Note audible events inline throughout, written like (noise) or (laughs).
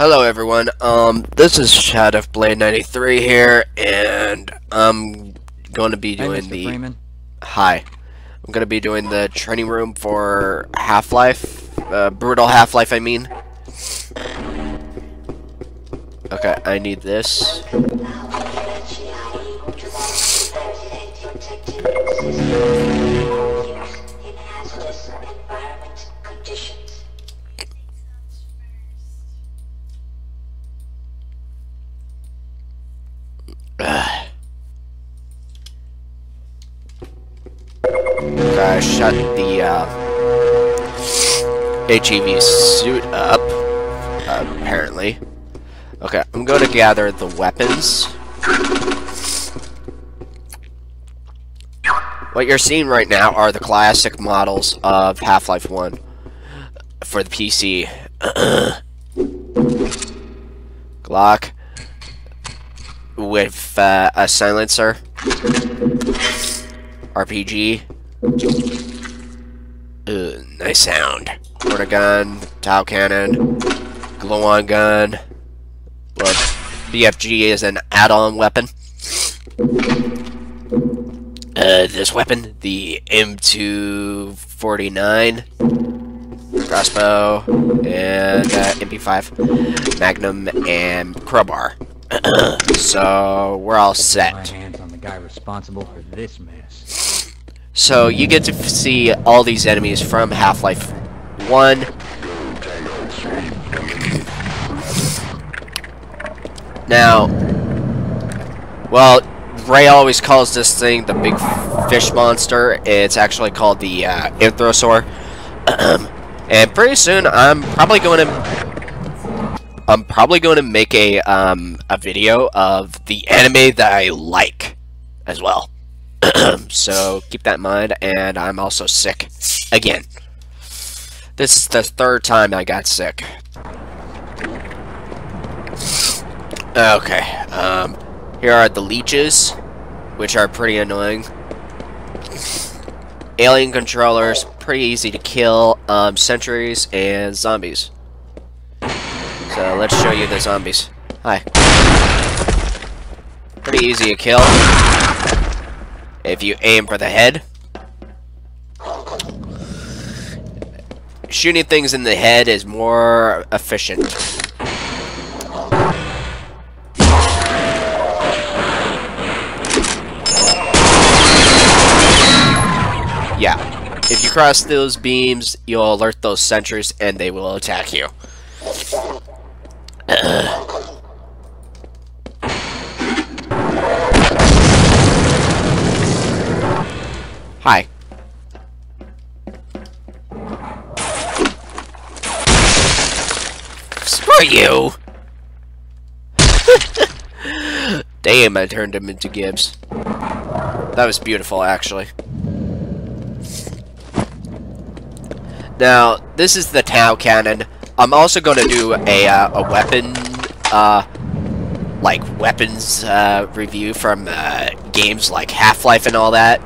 Hello everyone, um, this is Shadow Blade 93 here, and I'm going to be doing hey, the... Freeman. Hi. I'm going to be doing the training room for Half-Life, uh, Brutal Half-Life, I mean. Okay, I need this. Shut the uh, HEV suit up, uh, apparently. Okay, I'm going to gather the weapons. What you're seeing right now are the classic models of Half-Life 1 for the PC. (clears throat) Glock with uh, a silencer. RPG. Ooh, nice sound. Porta gun, tau cannon, gluon gun. Well, BFG is an add-on weapon. Uh, this weapon, the M249 crossbow and uh, MP5 Magnum and crowbar. (clears throat) so we're all set. My hands on the guy responsible for this mess. So you get to see all these enemies from Half-Life 1. Now, well, Ray always calls this thing the big fish monster. It's actually called the uh, Anthrosaur. (clears throat) and pretty soon, I'm probably going to I'm probably going to make a um, a video of the anime that I like as well. (clears throat) so keep that in mind. And I'm also sick again. This is the third time I got sick. Okay. Um, here are the leeches, which are pretty annoying. Alien controllers, pretty easy to kill. Um, sentries and zombies. So let's show you the zombies. Hi. Pretty easy to kill. If you aim for the head. Shooting things in the head is more efficient. Yeah. If you cross those beams, you'll alert those sentries and they will attack you. (clears throat) Hi. Screw you! (laughs) Damn, I turned him into gibs. That was beautiful, actually. Now, this is the Tau Cannon. I'm also going to do a, uh, a weapon, uh, like, weapons, uh, review from, uh, games like Half-Life and all that.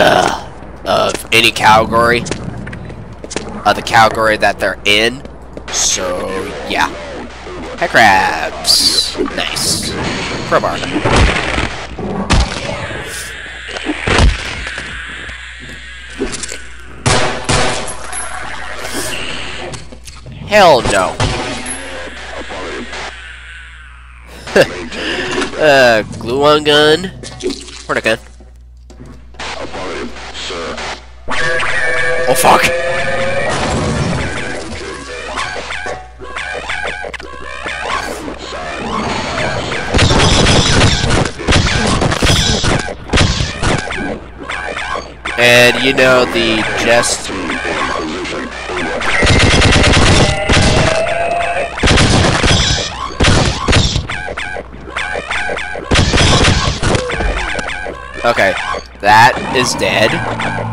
Uh, of any category. Of the category that they're in. So, yeah. Hi, crabs. Nice. Crowbar. Hell no. (laughs) uh, gluon gun. Porta gun. Oh fuck! And you know the jest Okay, that is dead.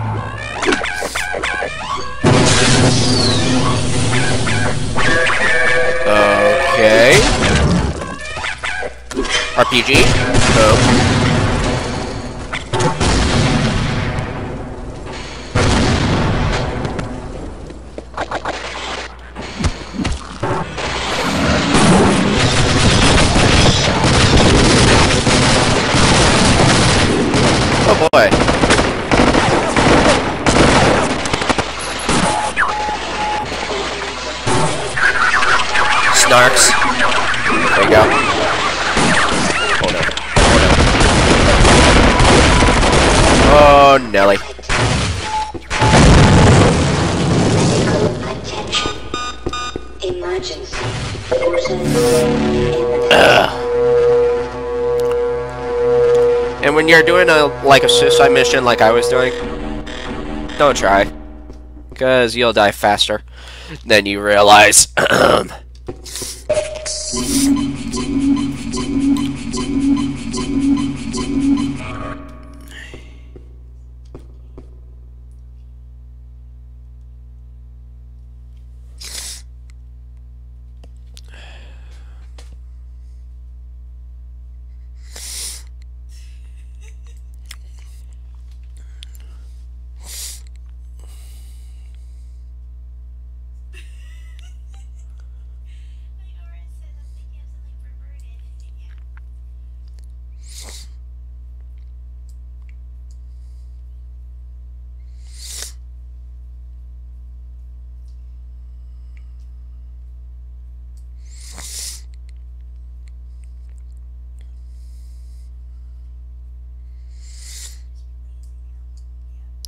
Okay. RPG. Boom. Oh boy. Snarks. There you go. Oh no. Oh no. Oh, Nelly. Emergency. And when you're doing a like a suicide mission like I was doing, don't try. Because you'll die faster than you realize. (clears throat)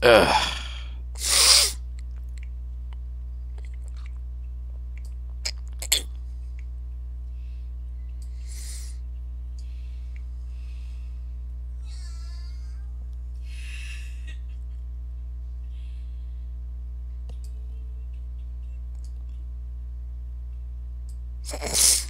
Ugh. (sighs) (sighs) (sighs)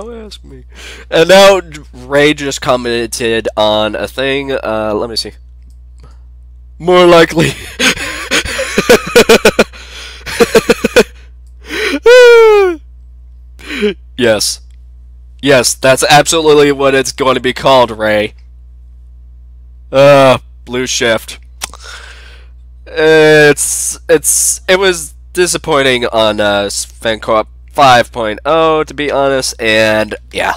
Don't ask me. And now Ray just commented on a thing. Uh, let me see. More likely. (laughs) yes. Yes, that's absolutely what it's going to be called, Ray. Uh, blue shift. It's it's it was disappointing on uh Sven Co-op 5.0 to be honest, and yeah.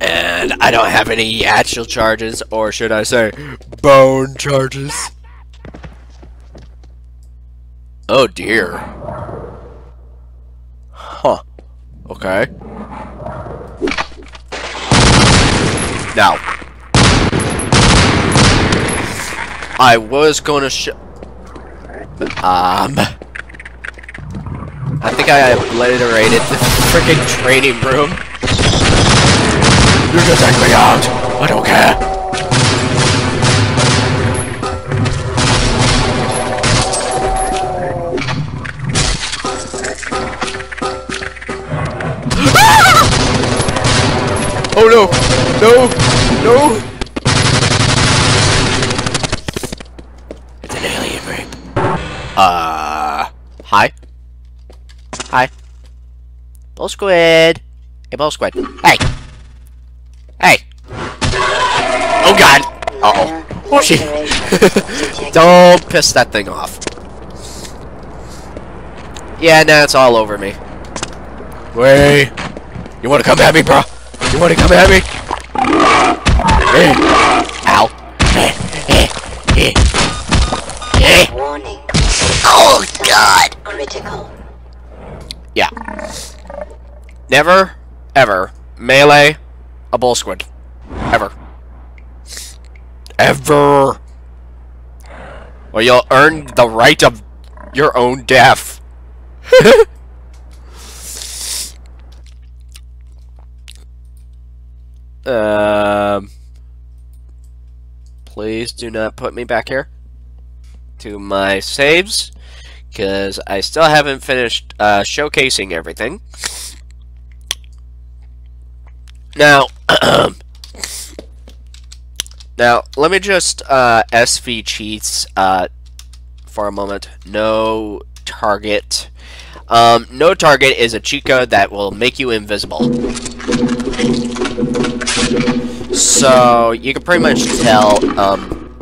And I don't have any actual charges, or should I say, bone charges. Oh dear. Huh. Okay. Now. I was gonna sh- Um. I think I obliterated the freaking training room. You can take me out. I don't care. (laughs) Oh no! No! No! It's an alien rape. Uh. Hi. Bull squid. Hey, bull squid. Hey! Hey! Oh god! Uh oh. Oh shit! Don't piss that thing off. Yeah, now it's all over me. Wait. You wanna come at me, bro? You wanna come at me? Eh. Never, ever melee a bull squid. Ever. Ever. Or you'll earn the right of your own death. (laughs) um. Please do not put me back here to my saves because I still haven't finished uh, showcasing everything. Now, (clears throat) now let me just uh, SV cheats uh, for a moment. No target Um, no target is a cheat code that will make you invisible. So you can pretty much tell um,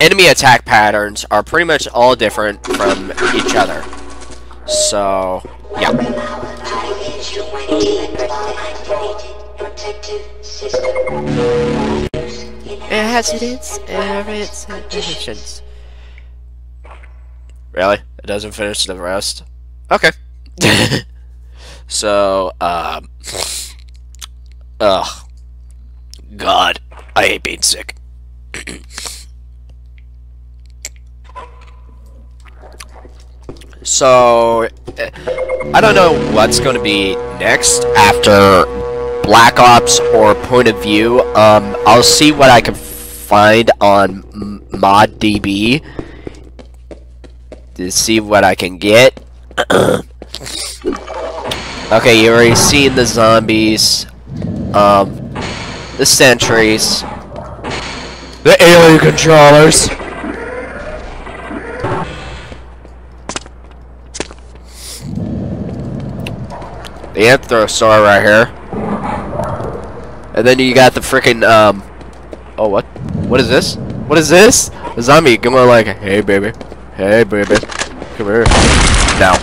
enemy attack patterns are pretty much all different from each other. So yeah. It has its its additions. Really? It doesn't finish the rest? Okay. (laughs) so, um... Ugh. God. I hate being sick. (clears throat) so, eh, I don't know what's going to be next after Black Ops or Point of View. Um, I'll see what I can find on ModDB to see what I can get. (clears throat) okay, you already seen the zombies, um, the sentries, the alien controllers. The Anthrosaur right here. And then you got the freaking, um, oh, what? What is this? What is this? A zombie on, like, hey, baby. Hey, baby. Come here. Now.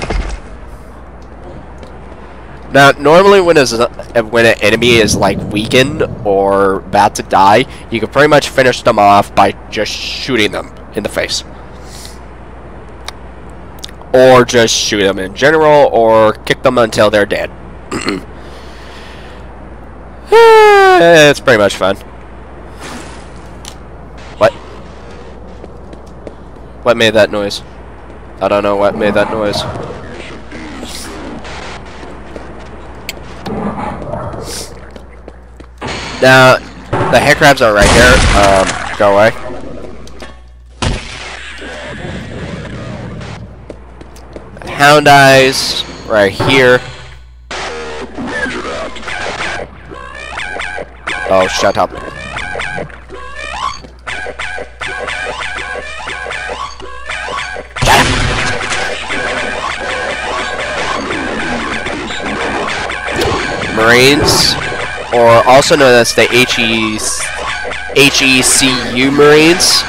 Now, normally when, a, when an enemy is, like, weakened or about to die, you can pretty much finish them off by just shooting them in the face. Or just shoot them in general, or kick them until they're dead. It's pretty much fun. What? What made that noise? I don't know what made that noise. Now, the head crabs are right here. Um, go away. Hound eyes right here. Oh, shut up. Marines, or also known as the HE, HECU Marines.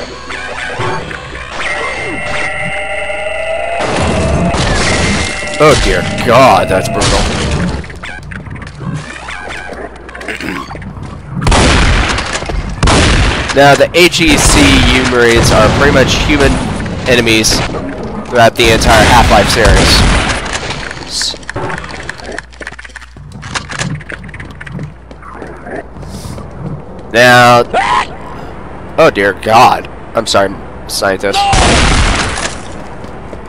Oh dear god, that's brutal. Now, the HECU Marines are pretty much human enemies throughout the entire Half-Life series. Now... Oh dear god. I'm sorry, scientist.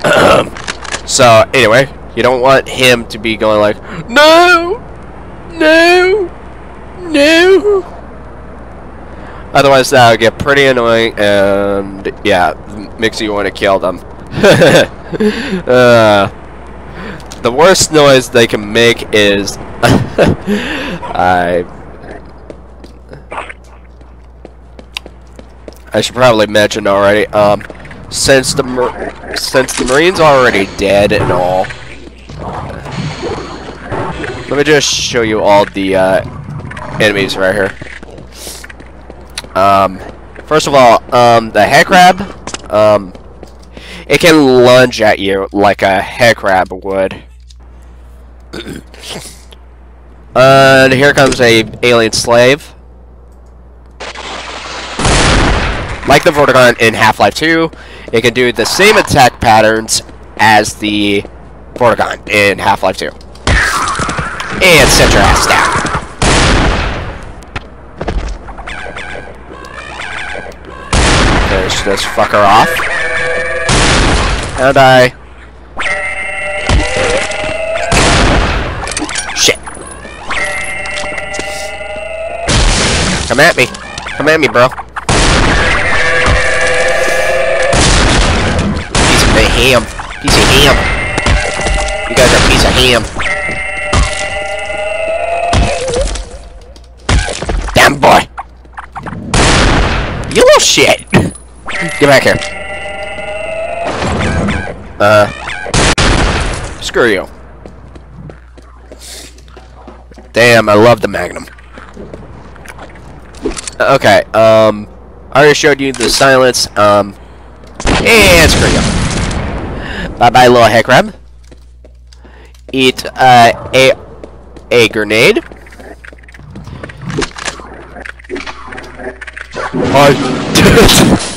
(clears throat) so, anyway, you don't want him to be going like, No! No! No! Otherwise, that would get pretty annoying, and yeah, makes you want to kill them. (laughs) uh, the worst noise they can make is (laughs) I. I should probably mention already. Um, since the since the Marine's are already dead and all, let me just show you all the uh, enemies right here. Um, first of all, um, the head crab, um, it can lunge at you like a head crab would. (coughs) and here comes a alien slave. Like the Vortigaunt in Half-Life 2, it can do the same attack patterns as the Vortigaunt in Half-Life 2. And set your ass down. Finish this fucker off. And I... Shit. Come at me. Come at me, bro. Piece of ham. Piece of ham. You guys are a piece of ham. Damn boy. You little shit. Get back here. Uh. Screw you. Damn, I love the Magnum. Okay, um, I already showed you the silence, um, and screw you. Bye-bye, little heck crab. Eat, uh, a, a grenade. Oh, (laughs)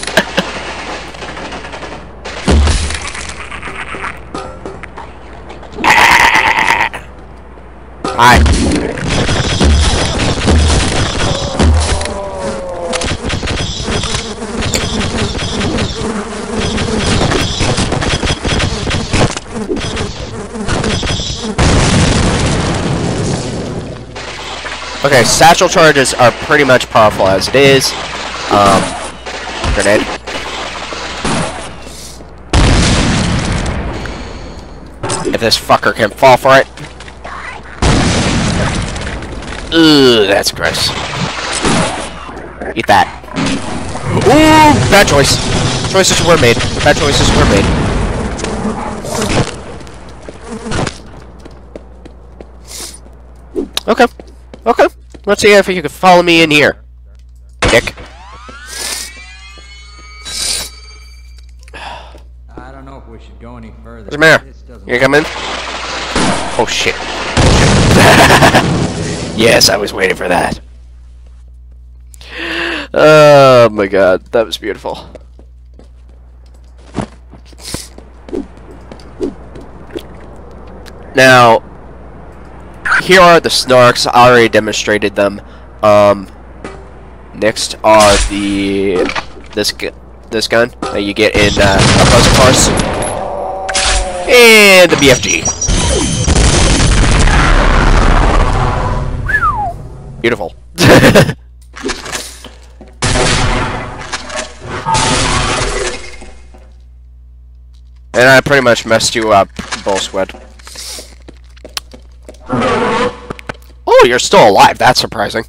Okay, satchel charges are pretty much powerful as it is. Um, grenade. If this fucker can fall for it. Ugh, that's gross. Eat that. Ooh, bad choice. Choices were made. Bad choices were made. Okay. Okay. Let's see if you can follow me in here. Dick. I don't know if we should go any further. Where's the mayor? This doesn't You come in? Oh shit. (laughs) yes, I was waiting for that. Oh my god, that was beautiful. Now, here are the snarks. I already demonstrated them. Um, next are the this gu- this gun that you get in uh, Opposing Force, and the BFG. Beautiful. (laughs) and I pretty much messed you up, Bull Squid. Oh, you're still alive. That's surprising.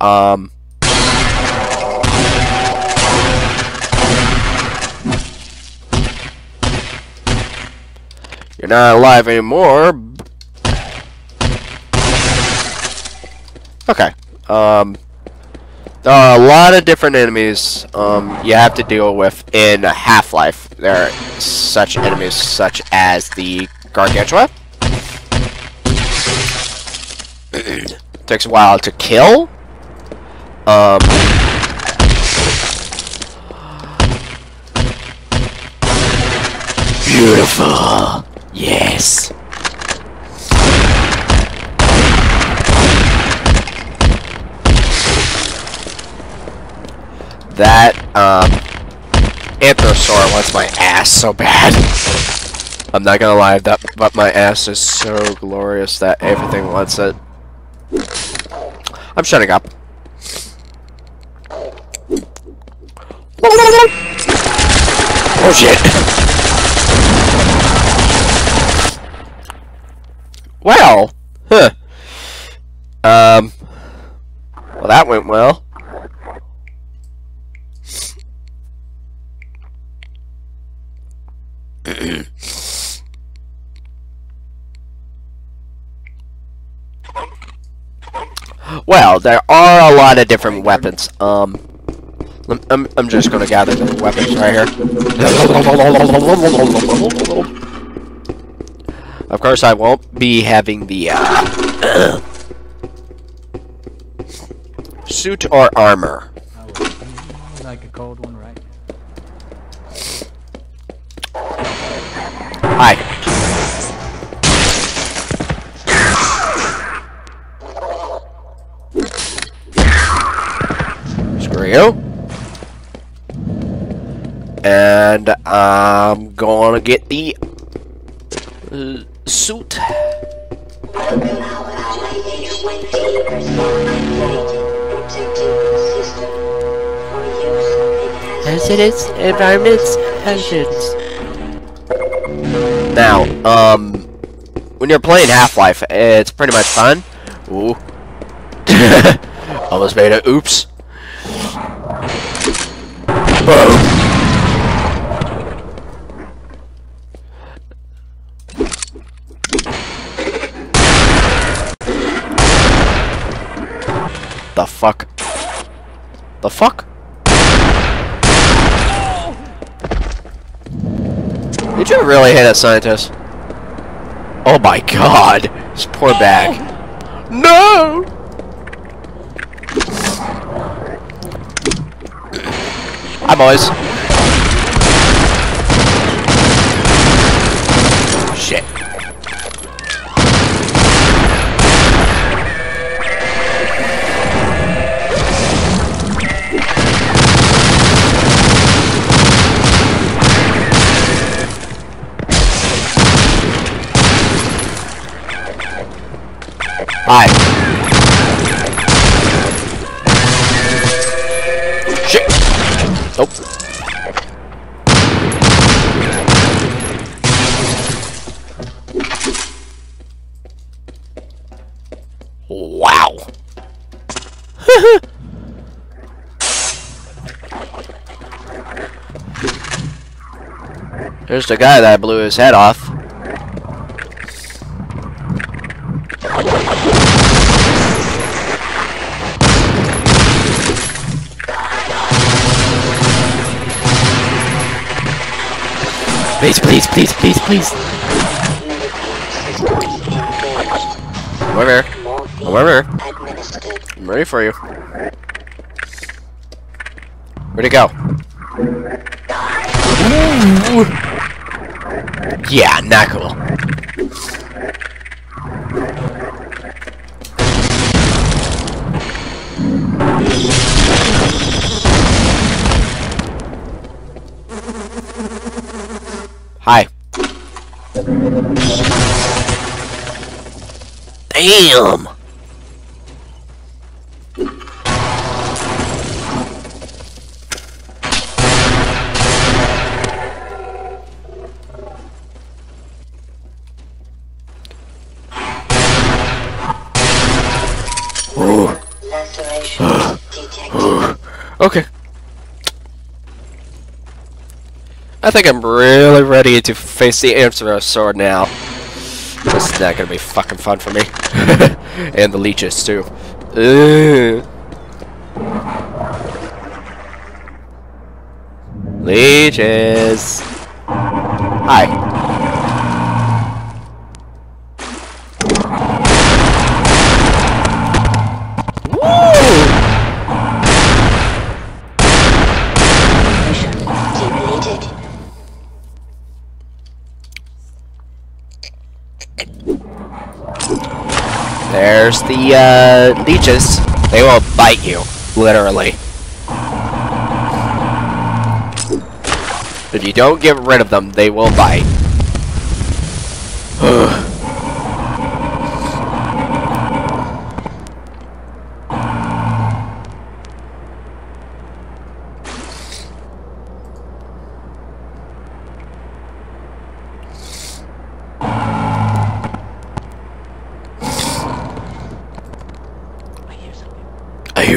Um. You're not alive anymore. Okay. Um. There are a lot of different enemies um, you have to deal with in Half-Life. There are such enemies such as the Gargantua. (clears throat) takes a while to kill. Um, beautiful. Yes. That um, Anthrosaur wants my ass so bad. I'm not gonna lie, that but my ass is so glorious that everything wants it. I'm shutting up. Oh shit! Well, huh. Um, well that went well. Well, there are a lot of different weapons. Um, I'm, I'm just gonna gather the weapons right here. Of course, I won't be having the uh, (clears throat) suit or armor. Like a cold one right. Hi. You. And I'm gonna get the uh, suit. Hazardous environments hazards. Now, um, when you're playing Half-Life, it's pretty much fun. Ooh. (laughs) Almost made it. Oops. The fuck? The fuck? Did you really hit a scientist? Oh my god! This poor bag. No! Ammo's. Shit. Bye. Wow. (laughs) There's the guy that blew his head off. Please, please, please, please, please. Whatever. Morphine Whatever. administered. I'm ready for you. Where'd it go? Ooh. Yeah, not cool. Damn! Okay. I think I'm really ready to face the Answer sword now. Is not gonna be fucking fun for me. (laughs) and the leeches too. Ugh. Leeches. Hi. Woo! Mission depleted. There's the uh, leeches. They will bite you, literally. If you don't get rid of them, they will bite. (sighs)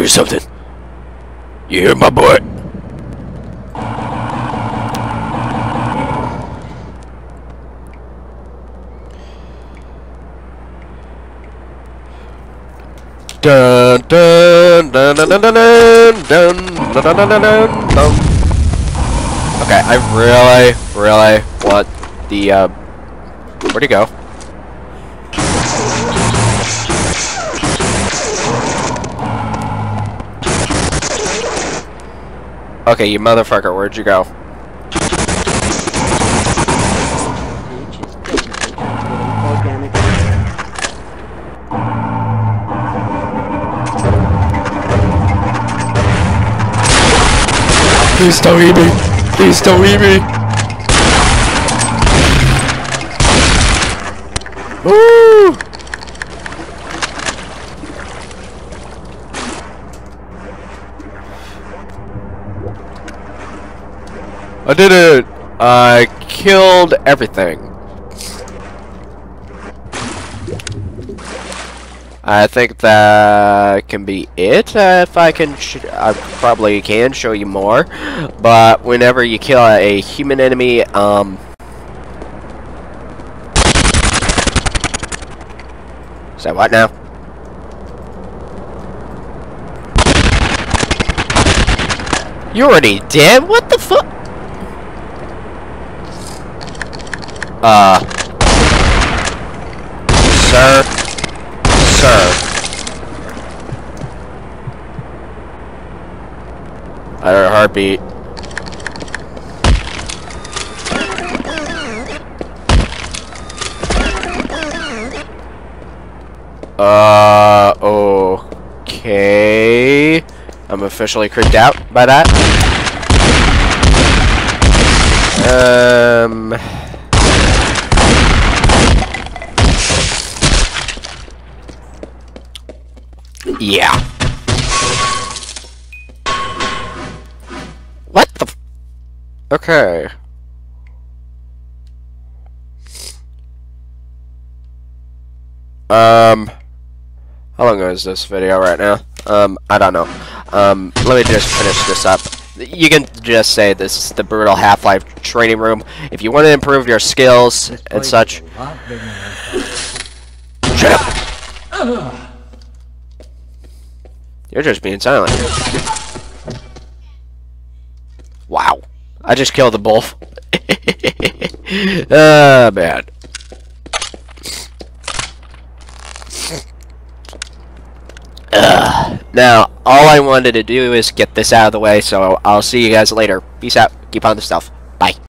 hear something. You hear my boy? Dun dun dun dun dun dun dun dun dun dun dun. Okay, I really, really want the uh where'd he go? Okay, you motherfucker, where'd you go? Please don't eat me! Please don't eat me! Did it! I killed everything. I think that can be it. Uh, if I can, I probably can show you more. But whenever you kill a human enemy, um, that what now? You already dead. What the fuck? Uh. Sir. Sir. I heard a heartbeat. Uh, okay. I'm officially creeped out by that. Um. Yeah. What the? F okay. Um, how long is this video right now? Um, I don't know. Um, let me just finish this up. You can just say this is the brutal Half-Life training room. If you want to improve your skills and such, is a lot bigger than I thought. shut up. You're just being silent. Wow. I just killed the wolf. (laughs) Ah, man. Ugh. Now, all I wanted to do is get this out of the way, so I'll see you guys later. Peace out. Keep on the stuff. Bye.